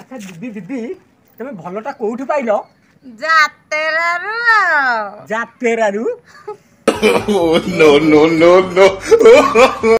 আচ্ছা দিদি দিদি তুমি ଭଲଟା କୋଉଠି ପାଇଲ ଯାତେରାରୁ ଯାତେରାରୁ no no no no